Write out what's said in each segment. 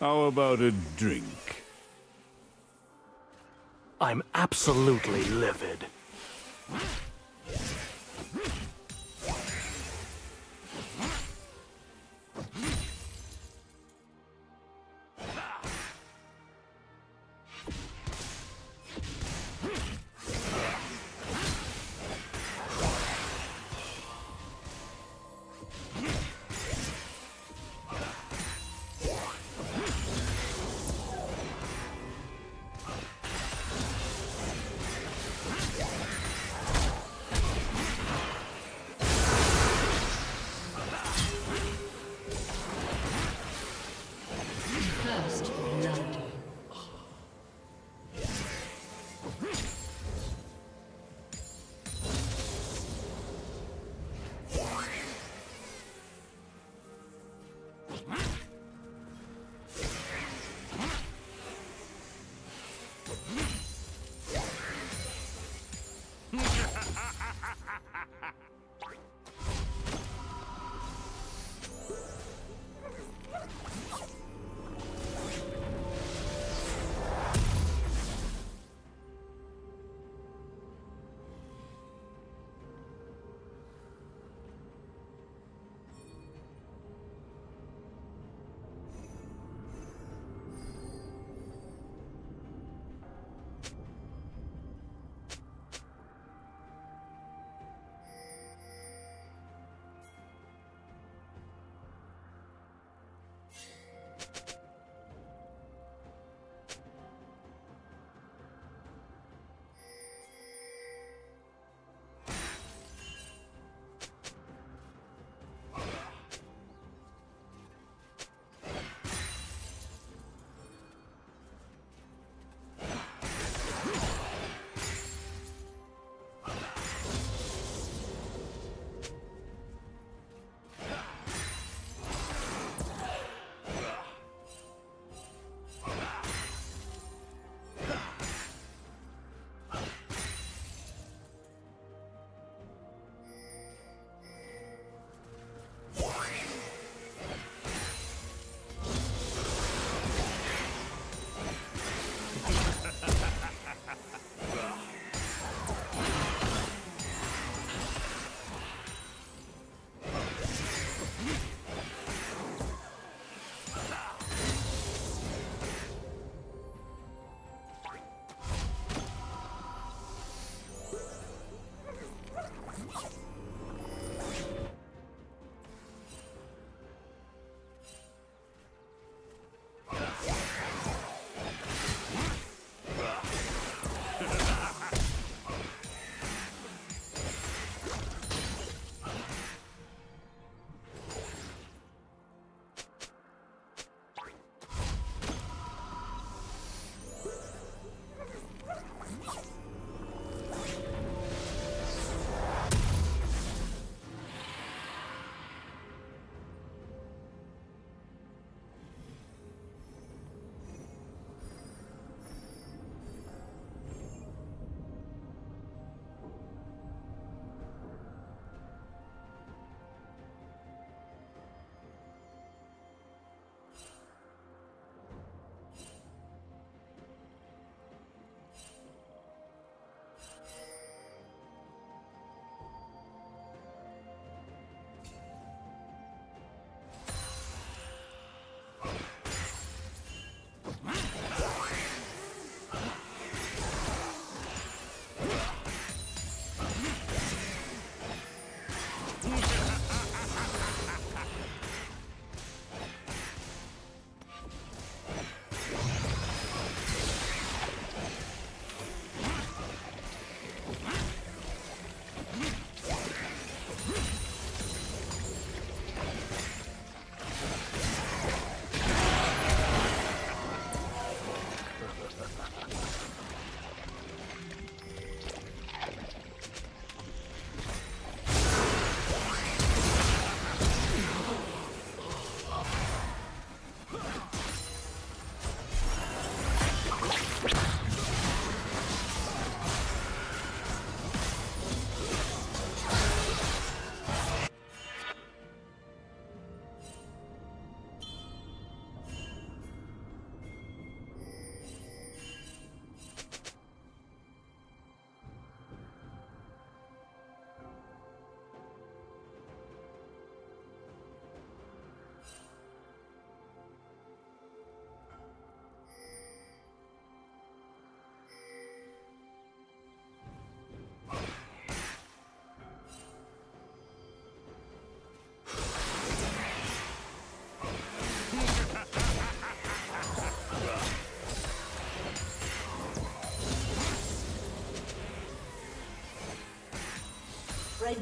How about a drink? I'm absolutely livid.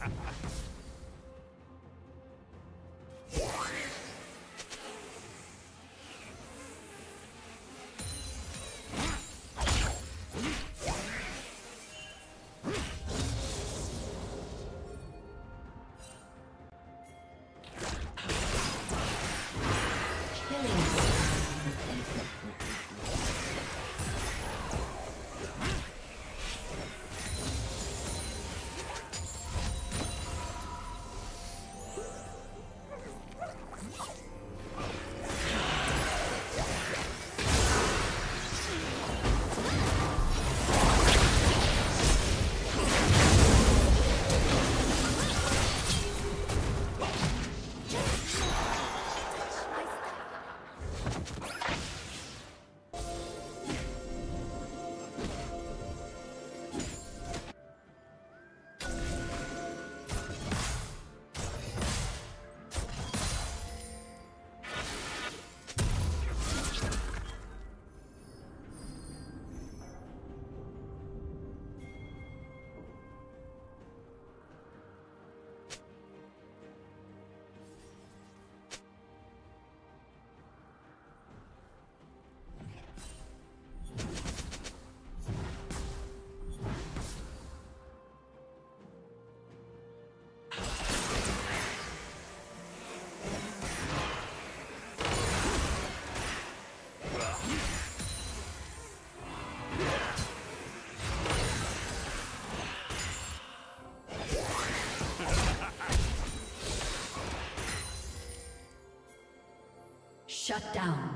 Ha ha ha! Shut down.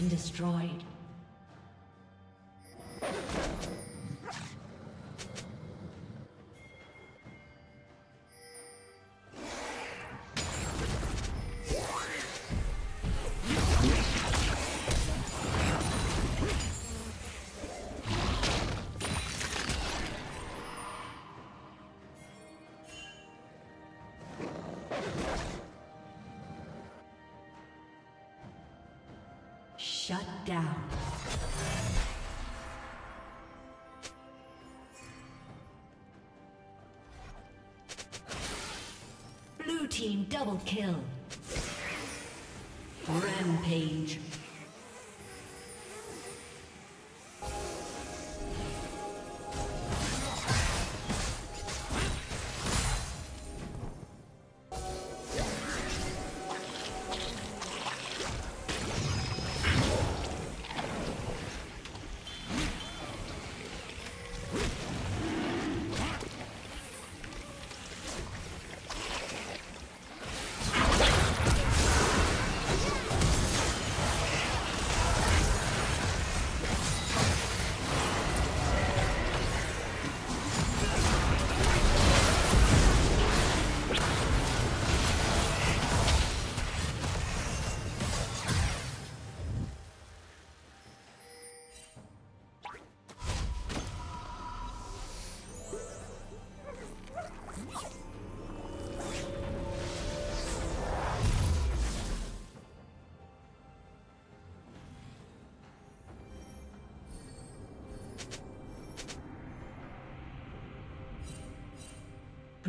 Been destroyed. Shut down. Blue team double kill. Rampage.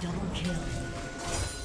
Double kill.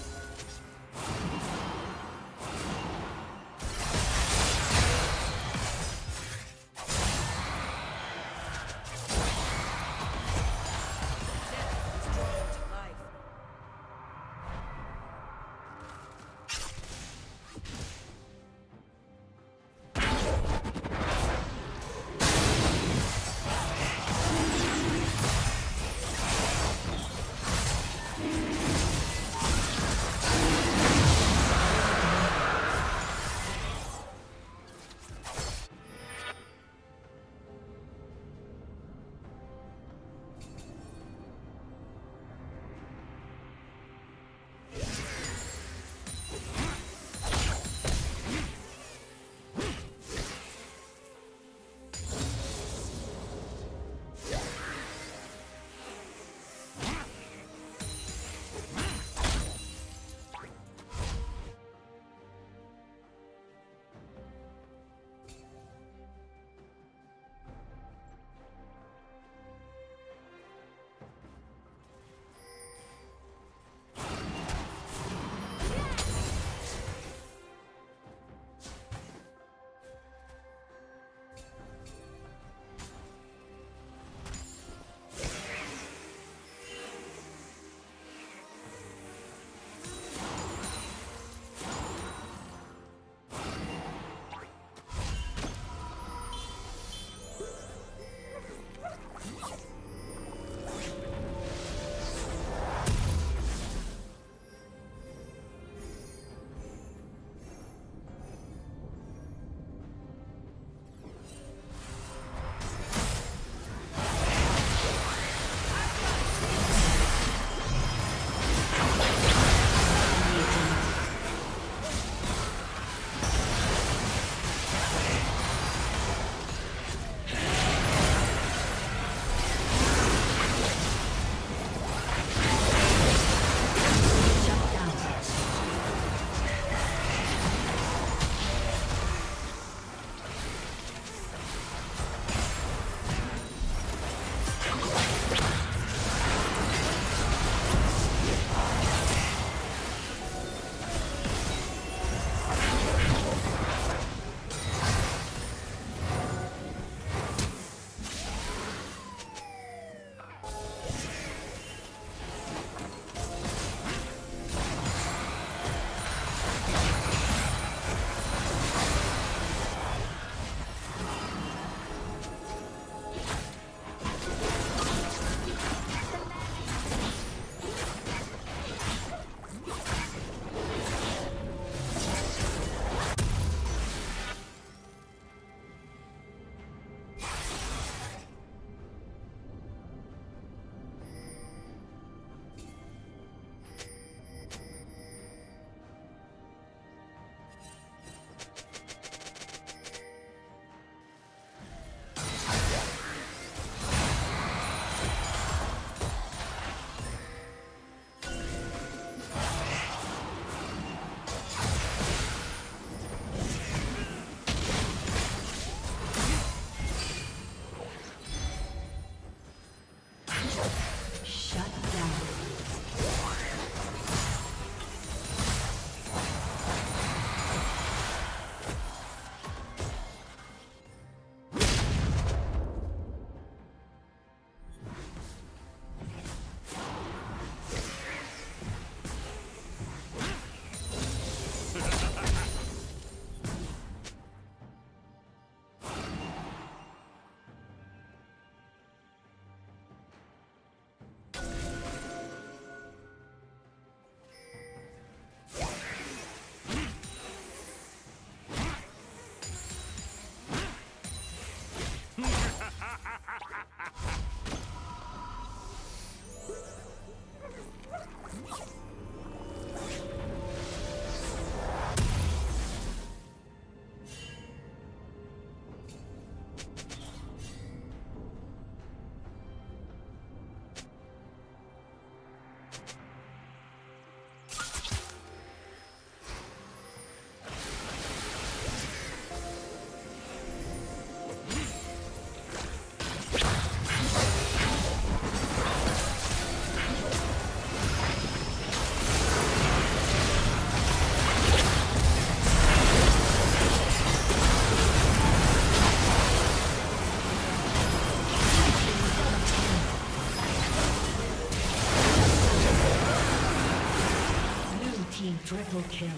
Triple kill.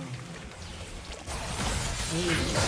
Ace.